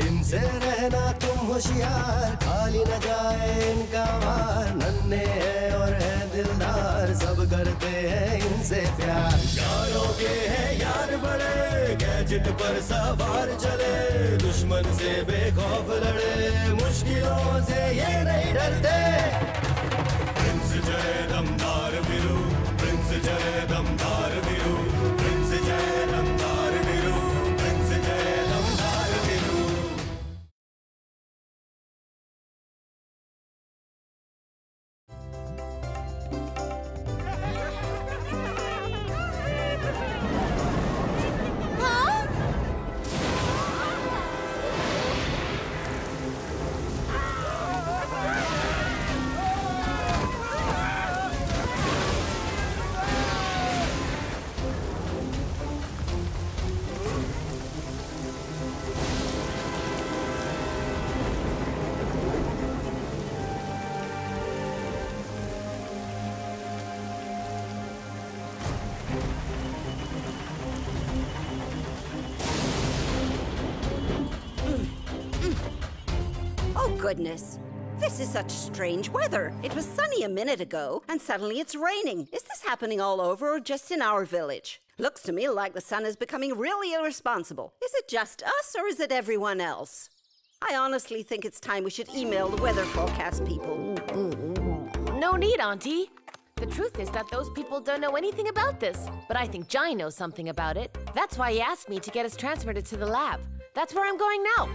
इनसे रहना तुम होशियार, खाली न जाए इनका वार नन्हे हैं और है दिलदार, सब करते हैं इनसे प्यार। यारों के हैं यार बड़े, गैजेट पर सवार चले। दुश्मन से बेखौफ लड़े, मुश्किलों से ये नहीं डरते। Goodness. This is such strange weather. It was sunny a minute ago, and suddenly it's raining. Is this happening all over or just in our village? Looks to me like the sun is becoming really irresponsible. Is it just us or is it everyone else? I honestly think it's time we should email the weather forecast people. No need, Auntie. The truth is that those people don't know anything about this, but I think Jai knows something about it. That's why he asked me to get us transferred to the lab. That's where I'm going now.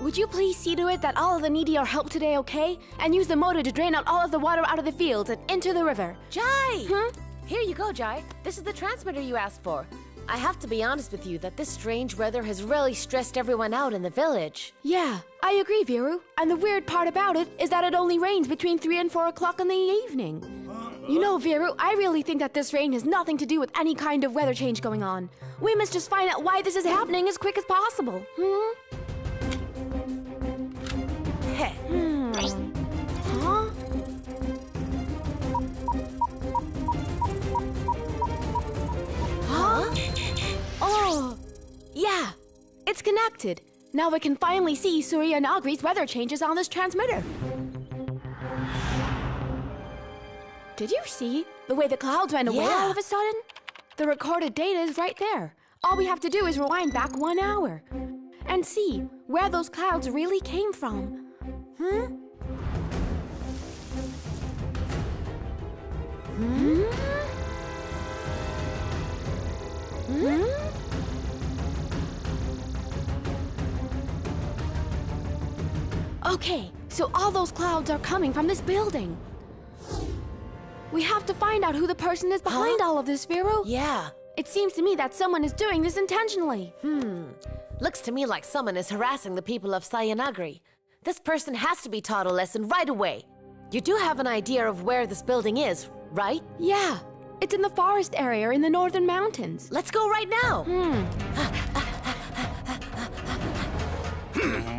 Would you please see to it that all of the needy are helped today, okay? And use the motor to drain out all of the water out of the fields and into the river. Jai! Huh? Here you go, Jai. This is the transmitter you asked for. I have to be honest with you that this strange weather has really stressed everyone out in the village. Yeah, I agree, Viru. And the weird part about it is that it only rains between 3 and 4 o'clock in the evening. You know, Viru, I really think that this rain has nothing to do with any kind of weather change going on. We must just find out why this is happening as quick as possible. Hmm? Heh. Huh? Huh? Oh, yeah. It's connected. Now we can finally see Surya Nagri's weather changes on this transmitter. Did you see the way the clouds went away Yeah. all of a sudden? The recorded data is right there. All we have to do is rewind back one hour and see where those clouds really came from. Hmm? Hmm? Hmm? Okay, so all those clouds are coming from this building. We have to find out who the person is behind all of this, Viru. Yeah. It seems to me that someone is doing this intentionally. Hmm. Looks to me like someone is harassing the people of Surya Nagri. This person has to be taught a lesson right away. You do have an idea of where this building is, right? Yeah, it's in the forest area in the northern mountains. Let's go right now.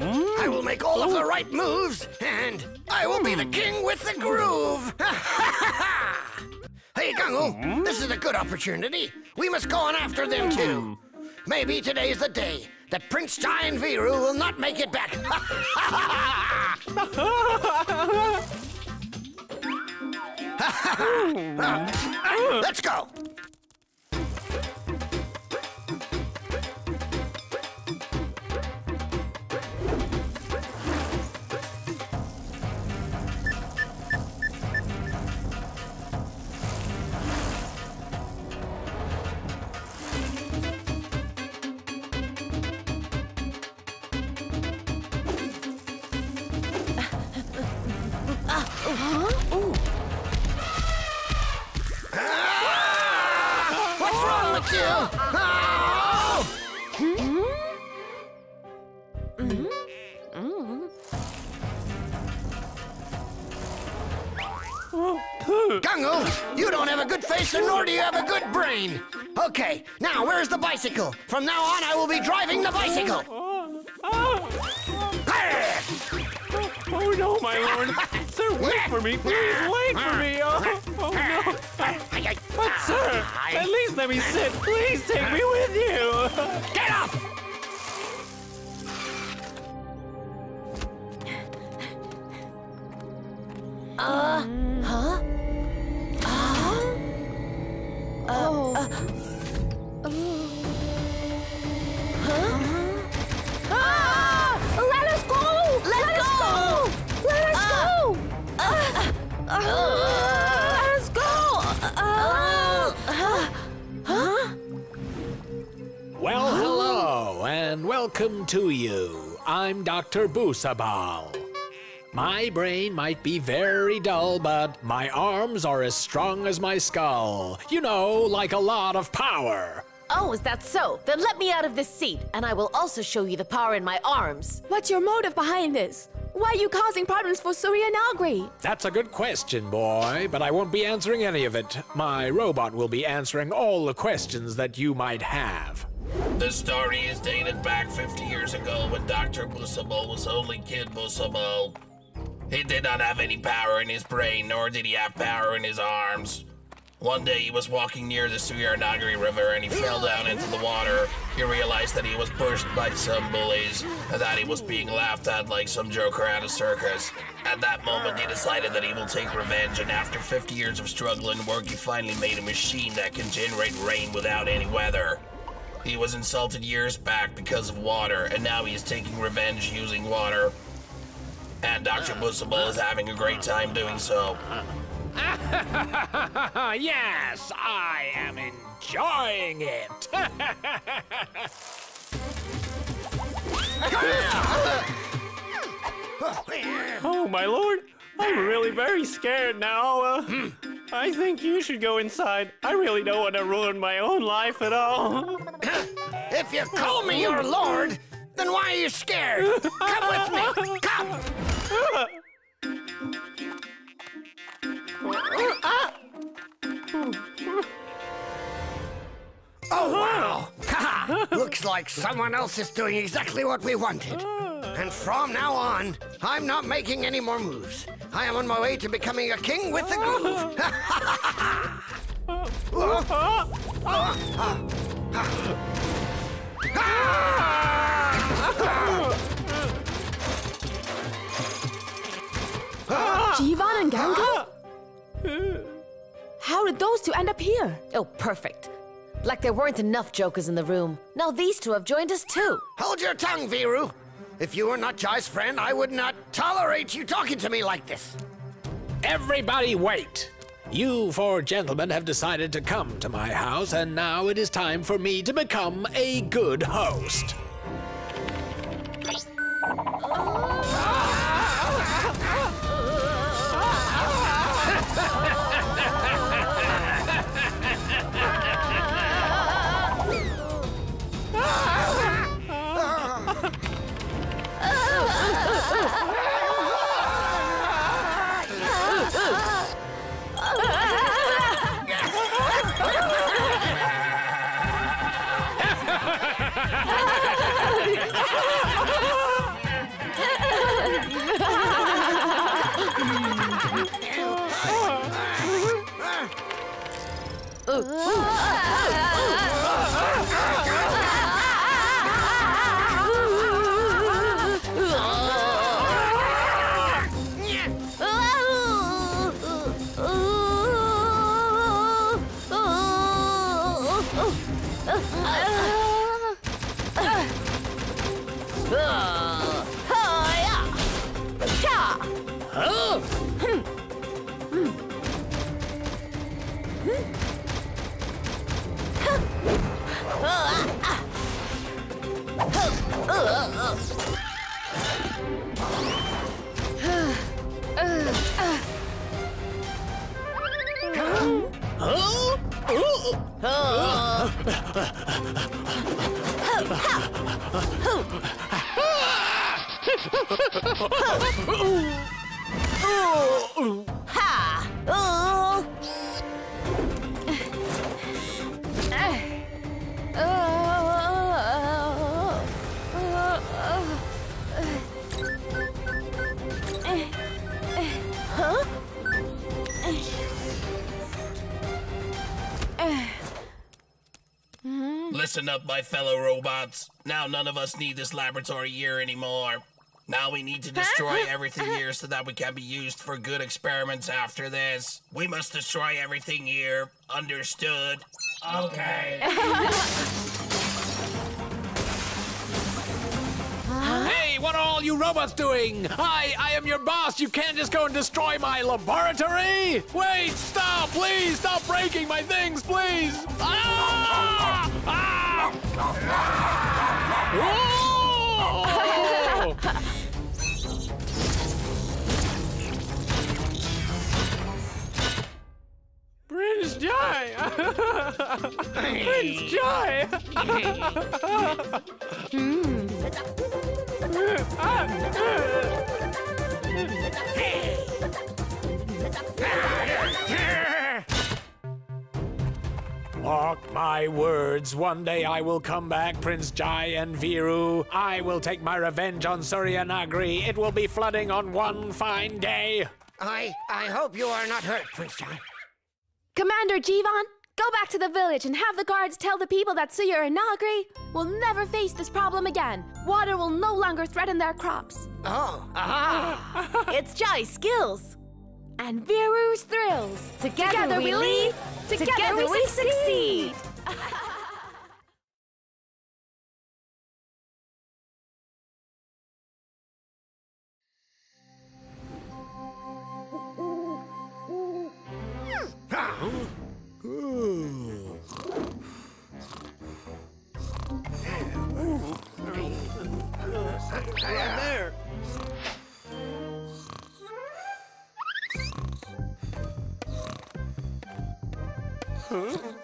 Hmm? I will make all of the right moves, and I will be the hmm. king with the groove. hey, Gangu, hmm? this is a good opportunity. We must go on after them too. Maybe today's the day that Prince Jai and Viru will not make it back. Let's go. brain. Okay, now where's the bicycle? From now on, I will be driving the bicycle. Oh, oh, oh, oh no, my lord. sir, wait for me. Please wait for me. Oh, oh no. But, sir, at least let me sit. Please take me with you. Get up! Uh, huh? Off! Ah! Let us go! Let, us go! Let us go! Let us go! Ah! Well, hello, and welcome to you. I'm Dr. Boosabal. My brain might be very dull, but my arms are as strong as my skull. You know, like a lot of power. Oh, is that so? Then let me out of this seat, and I will also show you the power in my arms. What's your motive behind this? Why are you causing problems for Surya Nagri? That's a good question, boy, but I won't be answering any of it. My robot will be answering all the questions that you might have. The story is dated back 50 years ago when Dr. Busable was only Kid Busable. He did not have any power in his brain, nor did he have power in his arms. One day he was walking near the Surya Nagri River and he fell down into the water. He realized that he was pushed by some bullies and that he was being laughed at like some joker at a circus. At that moment, he decided that he will take revenge, and after 50 years of struggle and work, he finally made a machine that can generate rain without any weather. He was insulted years back because of water, and now he is taking revenge using water. And Dr. Bussable is having a great time doing so. yes, I am enjoying it. Oh, my lord. I'm really very scared now. Uh, I think you should go inside. I really don't want to ruin my own life at all. If you call me your lord, then why are you scared? Come with me. Come. Oh, wow. Looks like someone else is doing exactly what we wanted. And from now on, I'm not making any more moves. I am on my way to becoming a king with the groove. Jivan and Ganga? How did those two end up here? Oh, perfect. Like there weren't enough jokers in the room. Now these two have joined us too. Hold your tongue, Viru. If you were not Jai's friend, I would not tolerate you talking to me like this. Everybody wait! You four gentlemen have decided to come to my house, and now it is time for me to become a good host. Oh. Oh! ha! Huh? Listen up, my fellow robots. Now none of us need this laboratory year anymore. Now we need to destroy everything here so that we can be used for good experiments after this. We must destroy everything here. Understood? Okay. Hey, what are all you robots doing? I, I am your boss. You can't just go and destroy my laboratory. Wait, stop, please. Stop breaking my things, please. Ah! Ah! Prince Jai! Prince Jai! Mark my words, one day I will come back, Prince Jai and Viru. I will take my revenge on Surya Nagri. It will be flooding on one fine day. I I hope you are not hurt, Prince John. Commander Jivan, go back to the village and have the guards tell the people that Suyur and Nagri will never face this problem again. Water will no longer threaten their crops. Oh, aha! It's Jai's skills. And Viru's thrills. Together, we lead. Together, we succeed. there. Oh,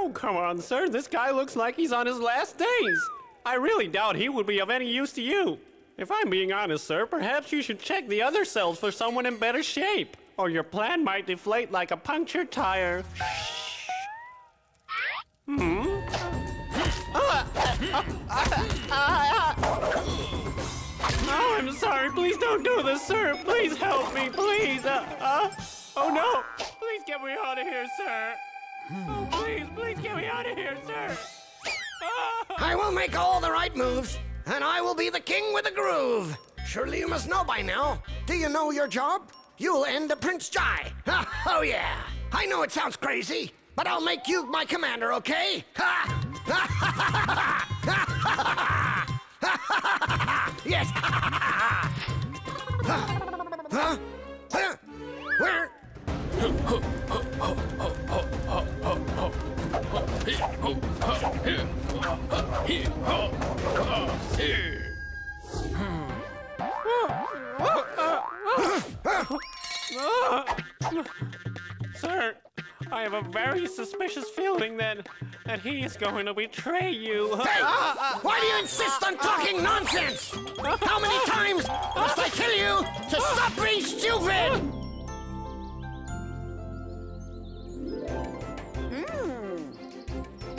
Oh, come on, sir. This guy looks like he's on his last days. I really doubt he would be of any use to you. If I'm being honest, sir, perhaps you should check the other cells for someone in better shape. Or your plan might deflate like a punctured tire. Oh, I'm sorry. Please don't do this, sir. Please help me, please. Uh, uh, oh no. Please get me out of here, sir. Oh, please, please get me out of here, sir. Ah! I will make all the right moves, and I will be the king with the groove. Surely you must know by now. Do you know your job? You'll end the Prince Jai. oh yeah. I know it sounds crazy, but I'll make you my commander, okay? Yes. huh? Where? Sir, I have a very suspicious feeling that that he is going to betray you. Hey! Why do you insist on talking nonsense? How many times must I tell you to stop being stupid? Hmm.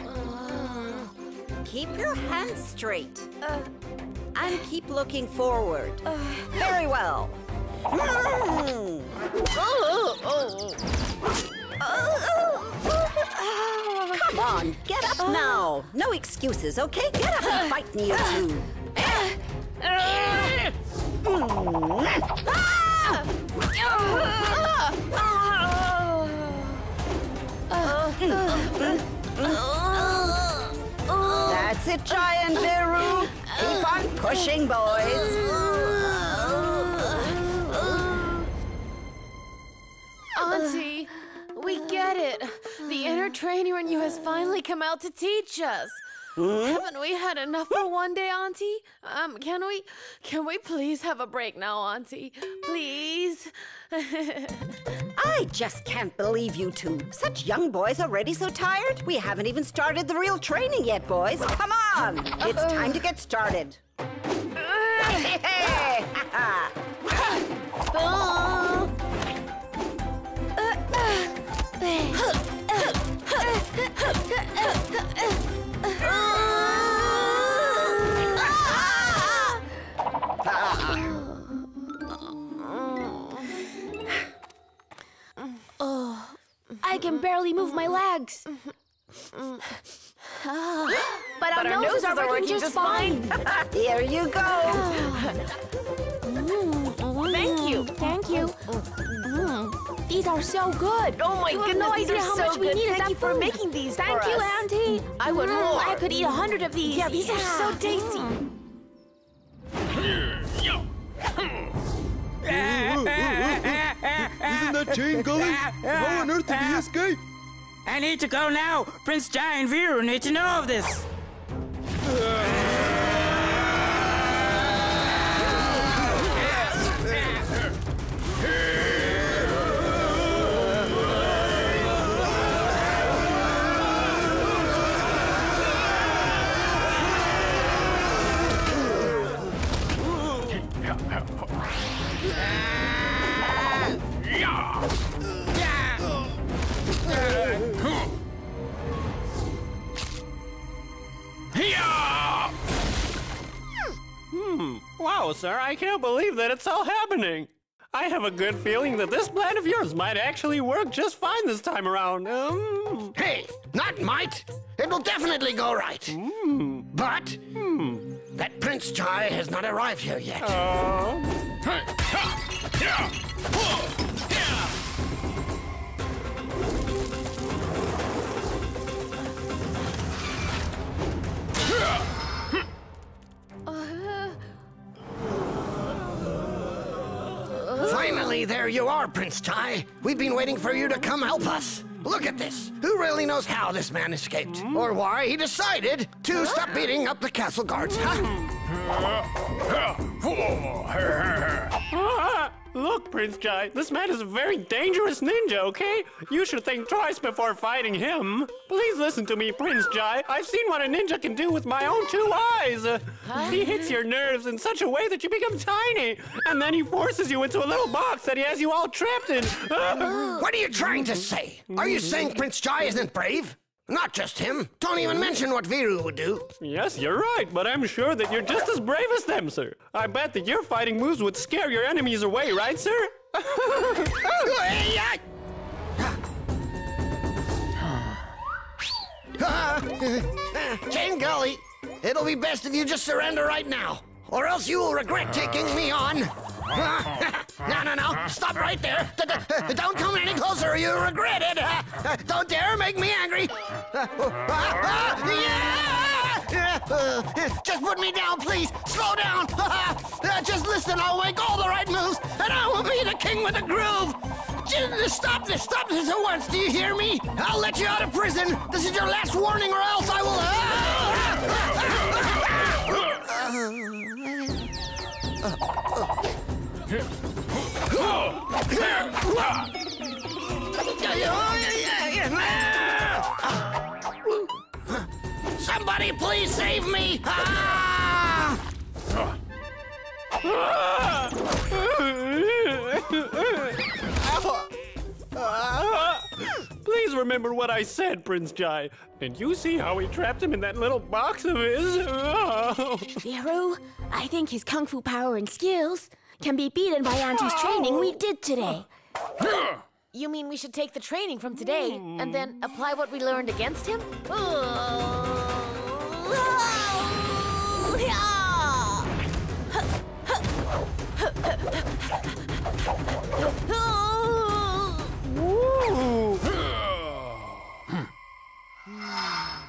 Uh, keep your hands straight. Uh. and keep looking forward. Uh. Very well. Hmm. Oh, oh, oh, Come on, get up now. No excuses, okay? Get up and fight me, you two. That's it, Giant Viru. Keep on pushing, boys. Trainer in you has finally come out to teach us. Haven't we had enough for one day, Auntie? Um, can we, can we please have a break now, Auntie? Please? I just can't believe you two. Such young boys already so tired? We haven't even started the real training yet, boys. Come on! It's time to get started. Hey, hey! Uh, uh, uh. Oh. I can barely move my legs. but our, noses, are working, just fine. Here you go. Thank you. Thank you. Mm. These are so good. Oh my you have goodness, no these idea are how so much we good. needed Thank that you for making these for Thank you, us. Auntie. I would Mm, more. I could eat a hundred of these. Yeah, these are so tasty. Isn't that Jane Gully? How on earth did he escape? I need to go now. Prince Jai and Viru need to know of this. Wow, sir, I can't believe that it's all happening. I have a good feeling that this plan of yours might actually work just fine this time around. Um, Hey, not might. It will definitely go right. But that Prince Jai has not arrived here yet. Finally, there you are, Prince Jai. We've been waiting for you to come help us. Look at this. Who really knows how this man escaped? Or why he decided to stop beating up the castle guards, huh? look, Prince Jai, this man is a very dangerous ninja, okay? You should think twice before fighting him. Please listen to me, Prince Jai. I've seen what a ninja can do with my own two eyes. He hits your nerves in such a way that you become tiny, and then he forces you into a little box that he has you all trapped in. What are you trying to say? Are you saying Prince Jai isn't brave? Not just him. Don't even mention what Viru would do. Yes, you're right, but I'm sure that you're just as brave as them, sir. I bet that your fighting moves would scare your enemies away, right, sir? Jane Gully, it'll be best if you just surrender right now, or else you will regret taking me on. Stop right there. D- d- Don't come any closer you'll regret it. Don't dare make me angry. Just put me down, please. Slow down. Just listen. I'll make all the right moves, and I will be the king with the groove. Just Stop this. Stop this at once. Do you hear me? I'll let you out of prison. This is your last warning, or else I will. Somebody please save me! Ah! Please remember what I said, Prince Jai. Did you see how he trapped him in that little box of his? Viru, I think his kung fu power and skills can be beaten by Auntie's training we did today. You mean we should take the training from today and then apply what we learned against him? Ooh. Hmm.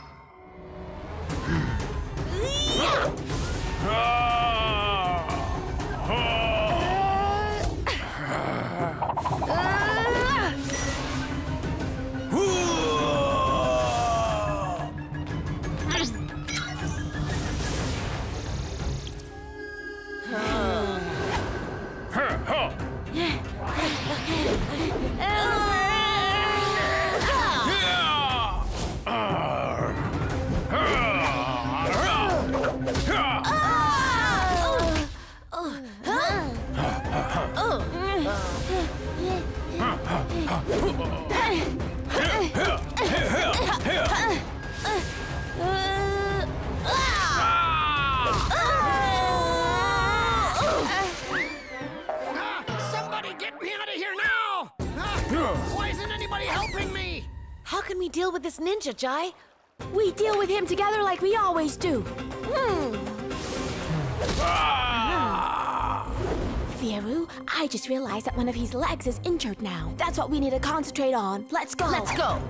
With this ninja, Jai? We deal with him together like we always do. Hmm. Ah! Viru, I just realized that one of his legs is injured now. That's what we need to concentrate on. Let's go. Let's go.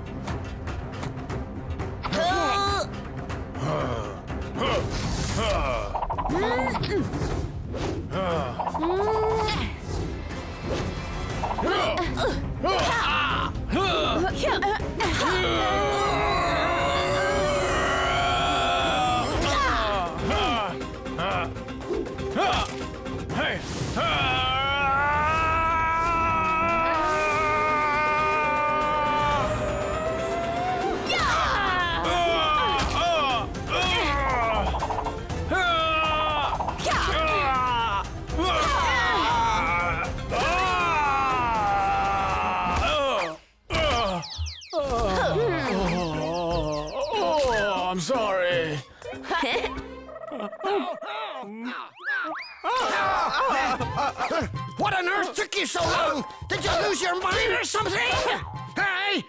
Something? Hey!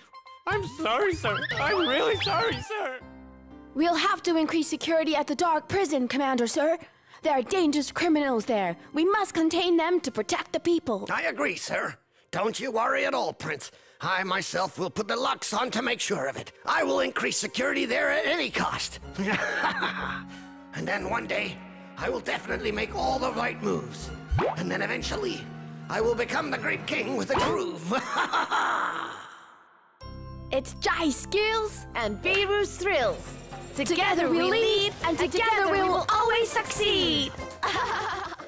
I'm sorry, sir. I'm really sorry, sir. We'll have to increase security at the dark prison, Commander, sir. There are dangerous criminals there. We must contain them to protect the people. I agree, sir. Don't you worry at all, Prince. I myself will put the locks on to make sure of it. I will increase security there at any cost. and then one day, I will definitely make all the right moves. And then eventually, I will become the great king with a groove. It's Jai's skills. And Viru's thrills. Together we lead, and together we will always succeed.